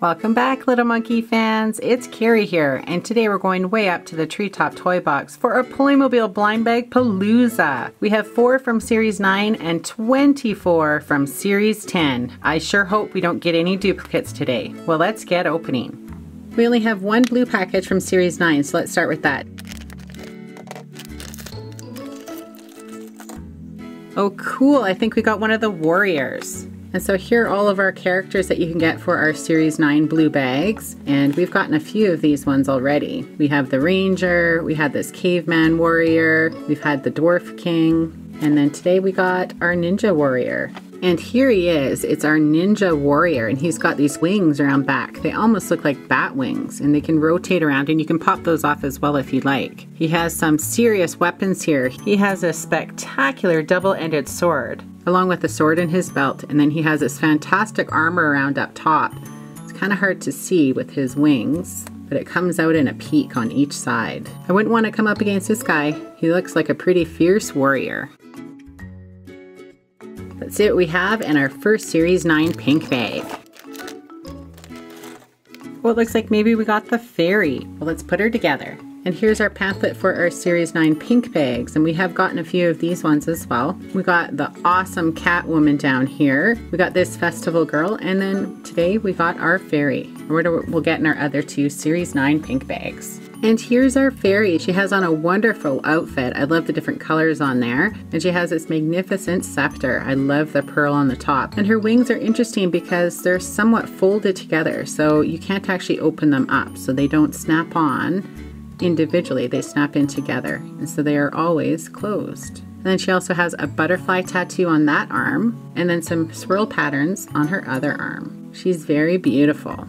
Welcome back, Little Monkey fans. It's Carrie here, and today we're going way up to the Treetop Toy Box for our Playmobil Blind Bag Palooza. We have four from Series 9 and 24 from Series 10. I sure hope we don't get any duplicates today. Well, let's get opening. We only have one blue package from Series 9, so let's start with that. Oh, cool. I think we got one of the Warriors. And so here are all of our characters that you can get for our Series 9 blue bags. And we've gotten a few of these ones already. We have the Ranger, we had this Caveman Warrior, we've had the Dwarf King, and then today we got our Ninja Warrior. And here he is. It's our Ninja Warrior, and he's got these wings around back. They almost look like bat wings, and they can rotate around, and you can pop those off as well if you like. He has some serious weapons here. He has a spectacular double-ended sword along with a sword in his belt, and then he has this fantastic armor around up top. It's kind of hard to see with his wings, but it comes out in a peak on each side. I wouldn't want to come up against this guy. He looks like a pretty fierce warrior. Let's see what we have in our first Series 9 pink bag. Well, it looks like maybe we got the fairy. Well, let's put her together. And here's our pamphlet for our Series 9 pink bags, and we have gotten a few of these ones as well. We got the awesome Catwoman down here. We got this Festival Girl, and then today we got our fairy. We'll get in our other two Series 9 pink bags. And here's our fairy. She has on a wonderful outfit. I love the different colors on there. And she has this magnificent scepter. I love the pearl on the top. And her wings are interesting because they're somewhat folded together, so you can't actually open them up, so they don't snap on individually, they snap in together, and so they are always closed. And then she also has a butterfly tattoo on that arm, and then some swirl patterns on her other arm. She's very beautiful.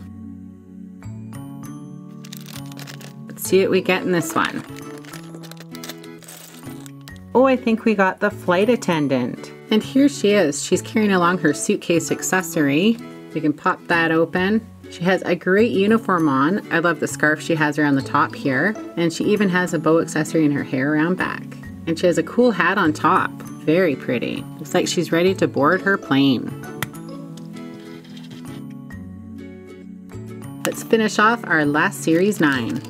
Let's see what we get in this one. Oh, I think we got the flight attendant. And here she is. She's carrying along her suitcase accessory. We can pop that open she has a great uniform on. I love the scarf she has around the top here. And she even has a bow accessory in her hair around back. And she has a cool hat on top. Very pretty. Looks like she's ready to board her plane. Let's finish off our last Series 9.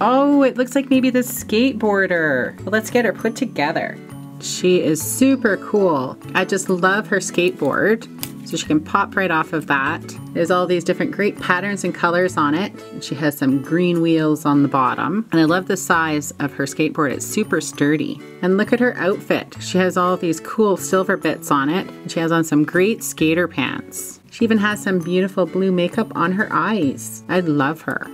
Oh, it looks like maybe the skateboarder. Well, let's get her put together. She is super cool. I just love her skateboard. So she can pop right off of that. There's all these different great patterns and colors on it. She has some green wheels on the bottom. And I love the size of her skateboard. It's super sturdy. And look at her outfit. She has all these cool silver bits on it. And she has on some great skater pants. She even has some beautiful blue makeup on her eyes. I love her.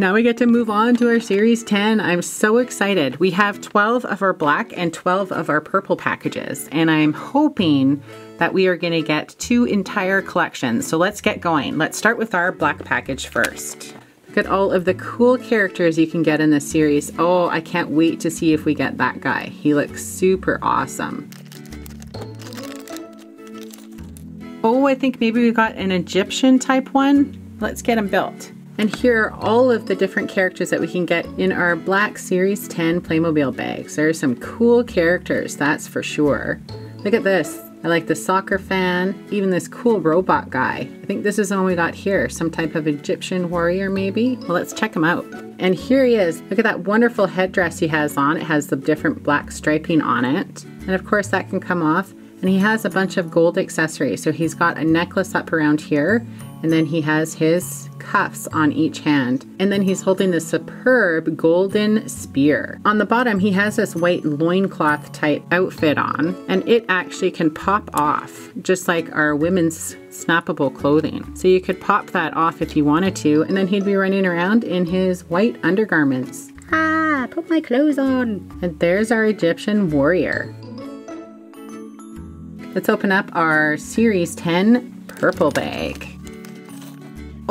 Now we get to move on to our Series 10. I'm so excited. We have 12 of our black and 12 of our purple packages, and I'm hoping that we are going to get two entire collections. So let's get going. Let's start with our black package first. Look at all of the cool characters you can get in this series. Oh, I can't wait to see if we get that guy. He looks super awesome. Oh, I think maybe we got an Egyptian type one. Let's get him built. And here are all of the different characters that we can get in our Black Series 10 Playmobil bags. There are some cool characters, that's for sure. Look at this. I like the soccer fan, even this cool robot guy. I think this is the one we got here, some type of Egyptian warrior maybe. Well, let's check him out. And here he is. Look at that wonderful headdress he has on. It has the different black striping on it. And of course that can come off. And he has a bunch of gold accessories. So he's got a necklace up around here, and then he has his cuffs on each hand. And then he's holding this superb golden spear. On the bottom, he has this white loincloth type outfit on, and it actually can pop off, just like our women's snappable clothing. So you could pop that off if you wanted to, and then he'd be running around in his white undergarments. Ah, put my clothes on. And there's our Egyptian warrior. Let's open up our Series 10 purple bag.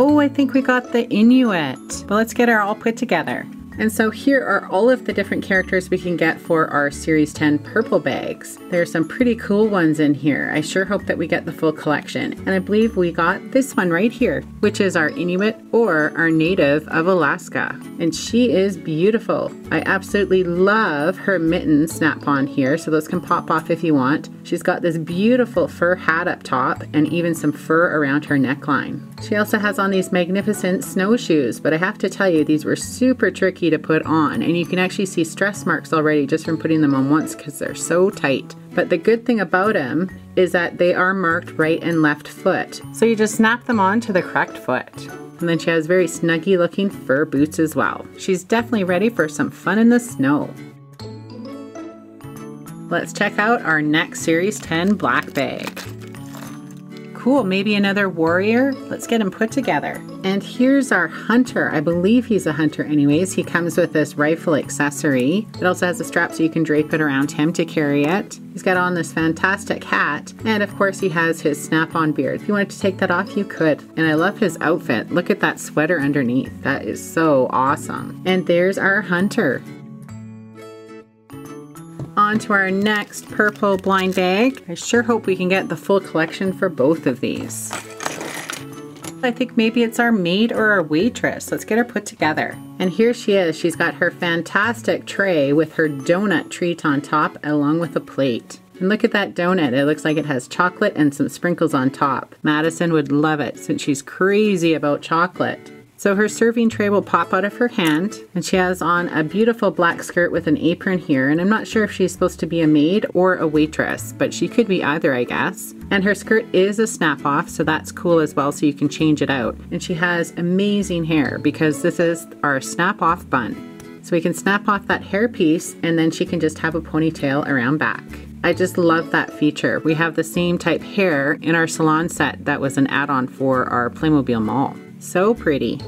Oh, I think we got the Inuit. But let's get her all put together. And so here are all of the different characters we can get for our Series 10 purple bags. There are some pretty cool ones in here. I sure hope that we get the full collection. And I believe we got this one right here, which is our Inuit or our native of Alaska. and she is beautiful. I absolutely love her mitten snap on here, so those can pop off if you want. She's got this beautiful fur hat up top and even some fur around her neckline. She also has on these magnificent snowshoes, but I have to tell you, these were super to put on, and you can actually see stress marks already just from putting them on once because they're so tight. But the good thing about them is that they are marked right and left foot. So you just snap them on to the correct foot. And then she has very snuggy looking fur boots as well. She's definitely ready for some fun in the snow. Let's check out our next Series 10 black bag. Cool, maybe another warrior? Let's get him put together. And here's our hunter. I believe he's a hunter anyways. He comes with this rifle accessory. It also has a strap so you can drape it around him to carry it. He's got on this fantastic hat. And of course he has his snap-on beard. If you wanted to take that off, you could. And I love his outfit. Look at that sweater underneath. That is so awesome. And there's our hunter on to our next purple blind bag. I sure hope we can get the full collection for both of these. I think maybe it's our maid or our waitress. Let's get her put together. And here she is. She's got her fantastic tray with her donut treat on top along with a plate. And look at that donut. It looks like it has chocolate and some sprinkles on top. Madison would love it since she's crazy about chocolate. So her serving tray will pop out of her hand and she has on a beautiful black skirt with an apron here and I'm not sure if she's supposed to be a maid or a waitress, but she could be either I guess. And her skirt is a snap off so that's cool as well so you can change it out. And she has amazing hair because this is our snap off bun. So we can snap off that hair piece and then she can just have a ponytail around back. I just love that feature. We have the same type hair in our salon set that was an add-on for our Playmobil mall. So pretty.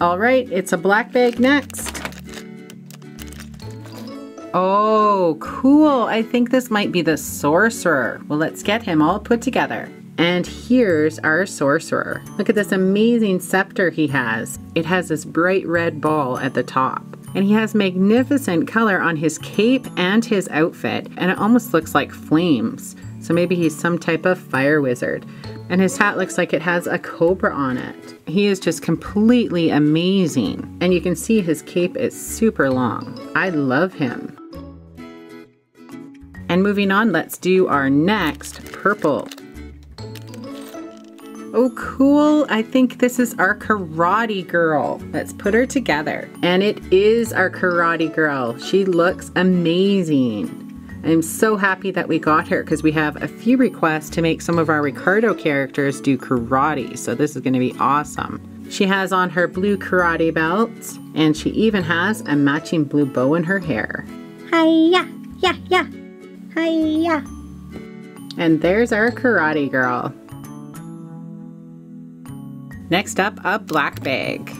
All right, it's a black bag next. Oh, cool. I think this might be the sorcerer. Well, let's get him all put together. And here's our sorcerer. Look at this amazing scepter he has. It has this bright red ball at the top. And he has magnificent color on his cape and his outfit, and it almost looks like flames. So maybe he's some type of fire wizard. And his hat looks like it has a cobra on it. He is just completely amazing. And you can see his cape is super long. I love him. And moving on, let's do our next purple. Oh, cool. I think this is our karate girl. Let's put her together. And it is our karate girl. She looks amazing. I'm so happy that we got her because we have a few requests to make some of our Ricardo characters do karate. So this is going to be awesome. She has on her blue karate belt and she even has a matching blue bow in her hair. Hiya, yeah, yeah, hiya. And there's our karate girl. Next up, a black bag.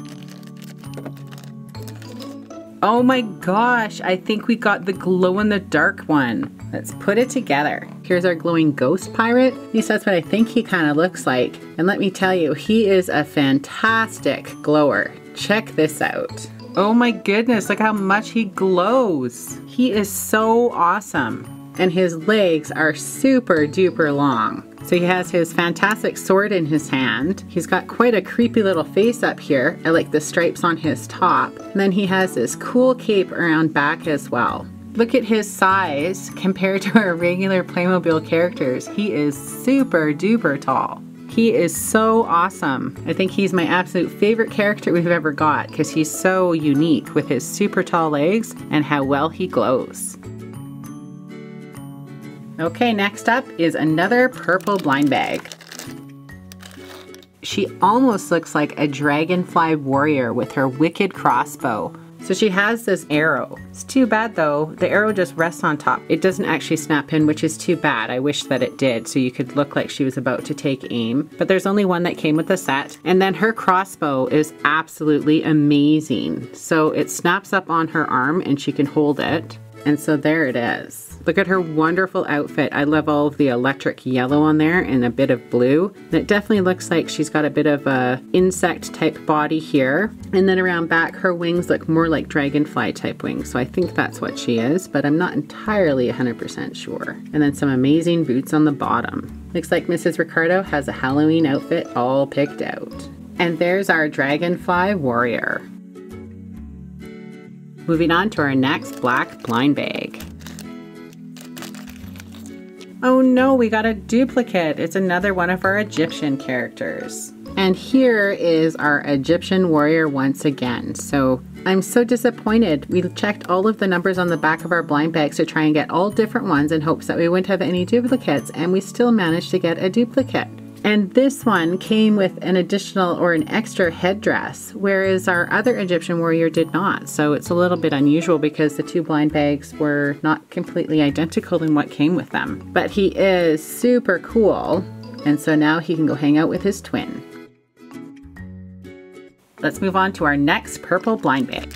Oh my gosh, I think we got the glow in the dark one. Let's put it together. Here's our glowing ghost pirate. At least that's what I think he kind of looks like. And let me tell you, he is a fantastic glower. Check this out. Oh my goodness, look how much he glows. He is so awesome. And his legs are super duper long. So he has his fantastic sword in his hand. He's got quite a creepy little face up here. I like the stripes on his top. And then he has this cool cape around back as well. Look at his size compared to our regular Playmobil characters. He is super duper tall. He is so awesome. I think he's my absolute favorite character we've ever got because he's so unique with his super tall legs and how well he glows. Okay, next up is another purple blind bag. She almost looks like a dragonfly warrior with her wicked crossbow. So she has this arrow. It's too bad though, the arrow just rests on top. It doesn't actually snap in, which is too bad. I wish that it did, so you could look like she was about to take aim. But there's only one that came with the set. And then her crossbow is absolutely amazing. So it snaps up on her arm and she can hold it. And so there it is. Look at her wonderful outfit. I love all of the electric yellow on there and a bit of blue. It definitely looks like she's got a bit of a insect type body here. And then around back, her wings look more like dragonfly type wings. So I think that's what she is, but I'm not entirely 100% sure. And then some amazing boots on the bottom. Looks like Mrs. Ricardo has a Halloween outfit all picked out. And there's our Dragonfly Warrior. Moving on to our next black blind bag. Oh no, we got a duplicate. It's another one of our Egyptian characters. And here is our Egyptian warrior once again. So I'm so disappointed. We checked all of the numbers on the back of our blind bags to try and get all different ones in hopes that we wouldn't have any duplicates, and we still managed to get a duplicate. And this one came with an additional or an extra headdress, whereas our other Egyptian warrior did not. So it's a little bit unusual because the two blind bags were not completely identical in what came with them. But he is super cool, and so now he can go hang out with his twin. Let's move on to our next purple blind bag.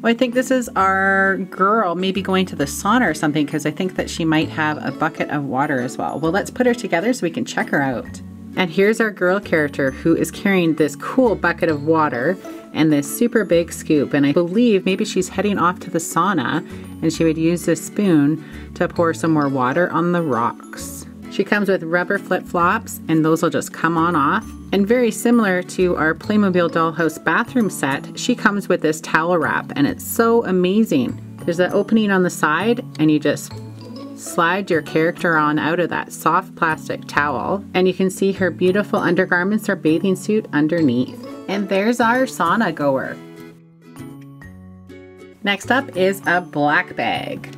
Well, I think this is our girl maybe going to the sauna or something because I think that she might have a bucket of water as well. Well, let's put her together so we can check her out. And here's our girl character who is carrying this cool bucket of water and this super big scoop. And I believe maybe she's heading off to the sauna and she would use this spoon to pour some more water on the rocks. She comes with rubber flip-flops and those will just come on off. And very similar to our Playmobil Dollhouse bathroom set, she comes with this towel wrap and it's so amazing. There's an opening on the side and you just slide your character on out of that soft plastic towel and you can see her beautiful undergarments or bathing suit underneath. And there's our sauna goer. Next up is a black bag.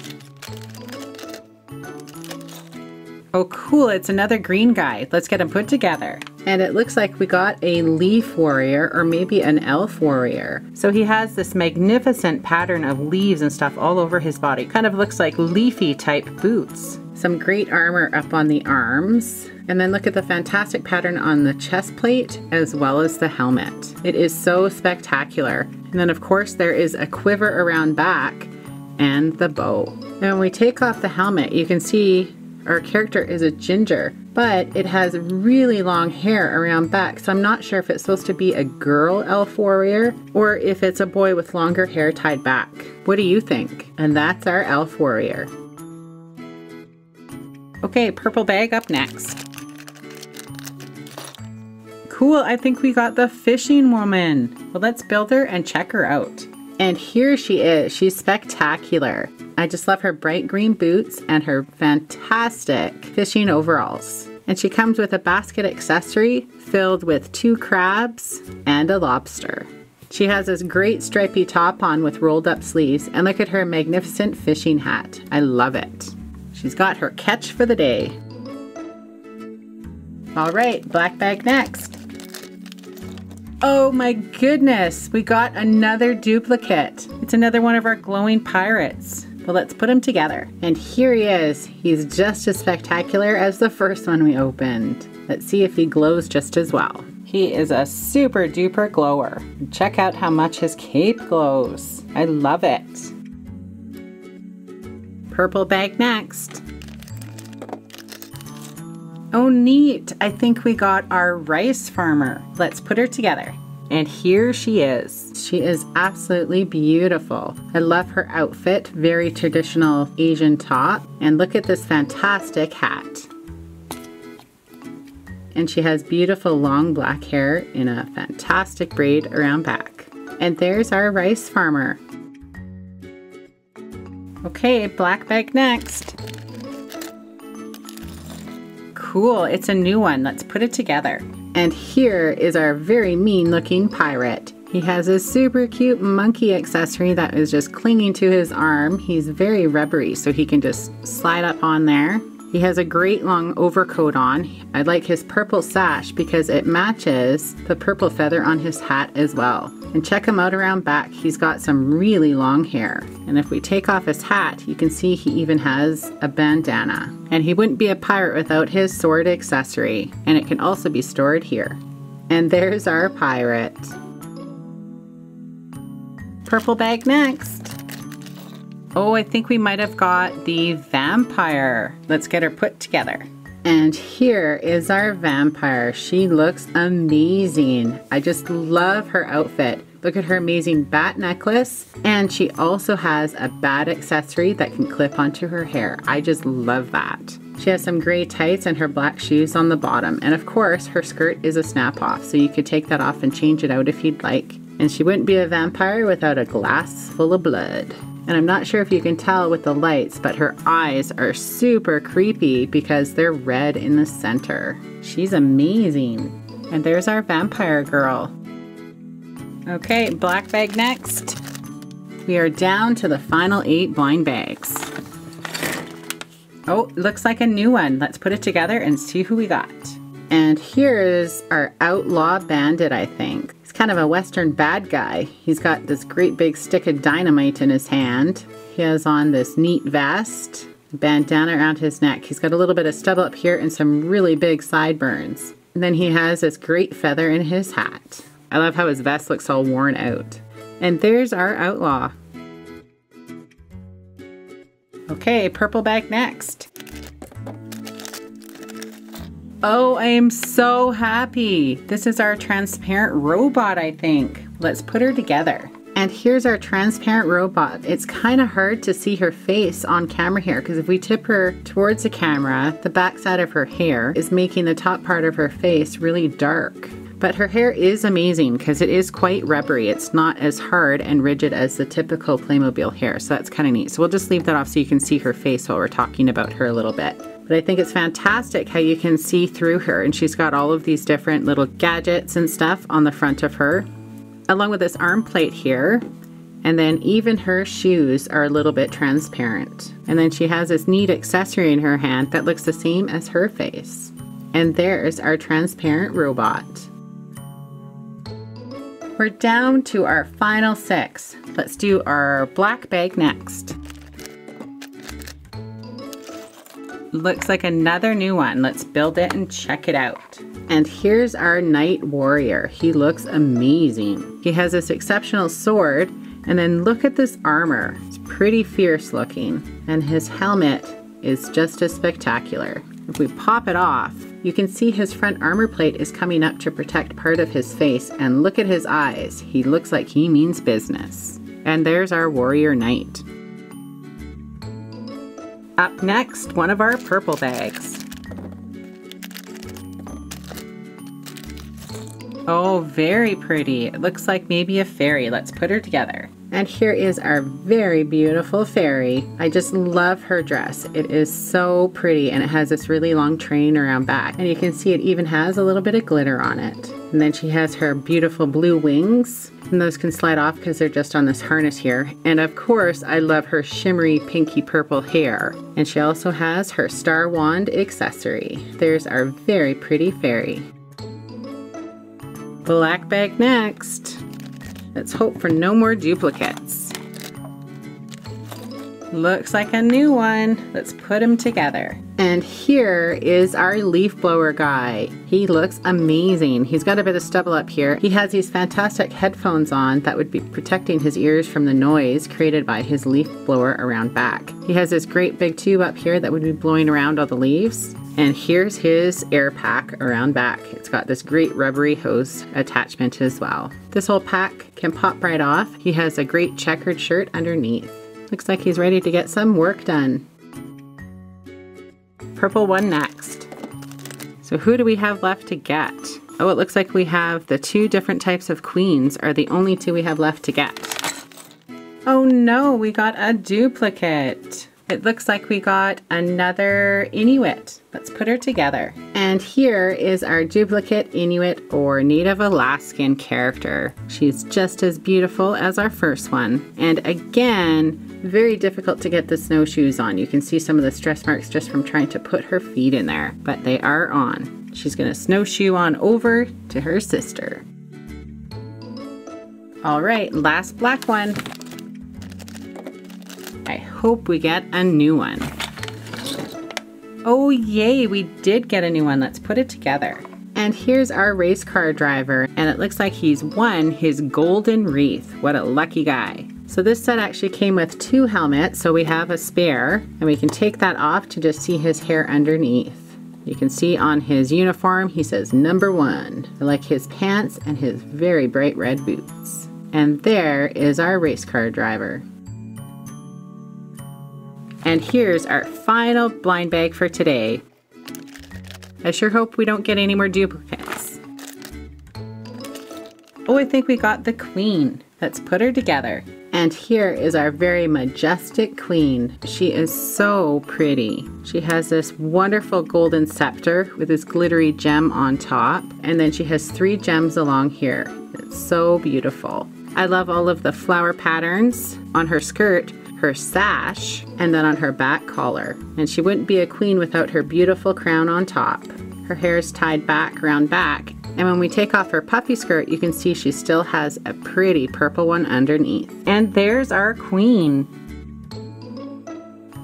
Oh cool, it's another green guy. Let's get him put together. And it looks like we got a leaf warrior or maybe an elf warrior. So he has this magnificent pattern of leaves and stuff all over his body. Kind of looks like leafy type boots. Some great armor up on the arms. And then look at the fantastic pattern on the chest plate as well as the helmet. It is so spectacular. And then of course there is a quiver around back and the bow. And when we take off the helmet, you can see our character is a ginger, but it has really long hair around back, so I'm not sure if it's supposed to be a girl elf warrior or if it's a boy with longer hair tied back. What do you think? And that's our elf warrior. Okay, purple bag up next. Cool, I think we got the fishing woman. Well, let's build her and check her out. And here she is. She's spectacular. I just love her bright green boots and her fantastic fishing overalls. And she comes with a basket accessory filled with two crabs and a lobster. She has this great stripy top on with rolled up sleeves and look at her magnificent fishing hat. I love it. She's got her catch for the day. All right, black bag next. Oh my goodness, we got another duplicate. It's another one of our glowing pirates. Well, let's put them together. And here he is. He's just as spectacular as the first one we opened. Let's see if he glows just as well. He is a super duper glower. Check out how much his cape glows. I love it. Purple bag next. Oh neat, I think we got our rice farmer. Let's put her together. And here she is. She is absolutely beautiful. I love her outfit, very traditional Asian top. And look at this fantastic hat. And she has beautiful long black hair in a fantastic braid around back. And there's our rice farmer. Okay, black bag next. Cool, it's a new one. Let's put it together. And here is our very mean looking pirate. He has a super cute monkey accessory that is just clinging to his arm. He's very rubbery, so he can just slide up on there. He has a great long overcoat on. I like his purple sash because it matches the purple feather on his hat as well. And check him out around back. He's got some really long hair. And if we take off his hat, you can see he even has a bandana. And he wouldn't be a pirate without his sword accessory. And it can also be stored here. And there's our pirate. Purple bag next. Oh, I think we might have got the vampire. Let's get her put together. And here is our vampire. She looks amazing. I just love her outfit. Look at her amazing bat necklace. And she also has a bat accessory that can clip onto her hair. I just love that. She has some gray tights and her black shoes on the bottom. And of course, her skirt is a snap off, so you could take that off and change it out if you'd like. And she wouldn't be a vampire without a glass full of blood. And I'm not sure if you can tell with the lights, but her eyes are super creepy because they're red in the center. She's amazing. And there's our vampire girl. Okay, black bag next. We are down to the final eight blind bags. Oh, looks like a new one. Let's put it together and see who we got. And here's our outlaw bandit, I think. He's kind of a western bad guy. He's got this great big stick of dynamite in his hand. He has on this neat vest, bandana around his neck. He's got a little bit of stubble up here and some really big sideburns. And then he has this great feather in his hat. I love how his vest looks all worn out. And there's our outlaw. Okay, purple bag next. Oh, I am so happy. This is our transparent robot, I think. Let's put her together. And here's our transparent robot. It's kind of hard to see her face on camera here because if we tip her towards the camera, the backside of her hair is making the top part of her face really dark. But her hair is amazing because it is quite rubbery. It's not as hard and rigid as the typical Playmobil hair, so that's kind of neat. So we'll just leave that off so you can see her face while we're talking about her a little bit. But I think it's fantastic how you can see through her and she's got all of these different little gadgets and stuff on the front of her, along with this arm plate here. And then even her shoes are a little bit transparent. And then she has this neat accessory in her hand that looks the same as her face. And there's our transparent robot. We're down to our final six. Let's do our black bag next. Looks like another new one. Let's build it and check it out. And here's our Knight Warrior. He looks amazing. He has this exceptional sword and then look at this armor. It's pretty fierce looking. And his helmet is just as spectacular. If we pop it off, you can see his front armor plate is coming up to protect part of his face, and look at his eyes. He looks like he means business. And there's our warrior knight. Up next, one of our purple bags. Oh, very pretty. It looks like maybe a fairy. Let's put her together. And here is our very beautiful fairy. I just love her dress. It is so pretty and it has this really long train around back. And you can see it even has a little bit of glitter on it. And then she has her beautiful blue wings. And those can slide off because they're just on this harness here. And of course, I love her shimmery pinky purple hair. And she also has her star wand accessory. There's our very pretty fairy. Black bag next. Let's hope for no more duplicates. Looks like a new one. Let's put them together. And here is our leaf blower guy. He looks amazing. He's got a bit of stubble up here. He has these fantastic headphones on that would be protecting his ears from the noise created by his leaf blower around back. He has this great big tube up here that would be blowing around all the leaves. And here's his air pack around back. It's got this great rubbery hose attachment as well. This whole pack can pop right off. He has a great checkered shirt underneath. Looks like he's ready to get some work done. Purple one next. So who do we have left to get? Oh, it looks like we have the two different types of queens are the only two we have left to get. Oh no, we got a duplicate. It looks like we got another Inuit. Let's put her together. And here is our duplicate Inuit or Native Alaskan character. She's just as beautiful as our first one. And again, very difficult to get the snowshoes on. You can see some of the stress marks just from trying to put her feet in there, but they are on. She's gonna snowshoe on over to her sister. All right, last black one. I hope we get a new one. Oh yay, we did get a new one. Let's put it together. And here's our race car driver, and it looks like he's won his golden wreath. What a lucky guy. So this set actually came with two helmets, so we have a spare, and we can take that off to just see his hair underneath. You can see on his uniform, he says number one. I like his pants and his very bright red boots. And there is our race car driver. And here's our final blind bag for today. I sure hope we don't get any more duplicates. Oh, I think we got the queen. Let's put her together. And here is our very majestic queen. She is so pretty. She has this wonderful golden scepter with this glittery gem on top. And then she has three gems along here. It's so beautiful. I love all of the flower patterns on her skirt, her sash, and then on her back collar. And she wouldn't be a queen without her beautiful crown on top. Her hair is tied back around back and when we take off her puffy skirt, you can see she still has a pretty purple one underneath. And there's our queen.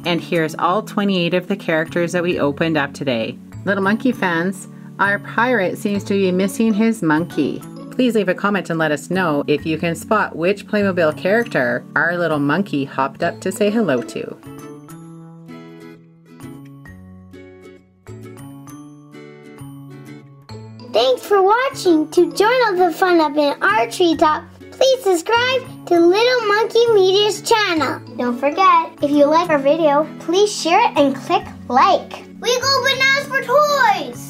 And here's all 28 of the characters that we opened up today. Little monkey fans, our pirate seems to be missing his monkey. Please leave a comment and let us know if you can spot which Playmobil character our little monkey hopped up to say hello to. Thanks for watching. To join all the fun up in our treetop, please subscribe to Little Monkey Media's channel. Don't forget, if you like our video, please share it and click like. We go bananas for toys!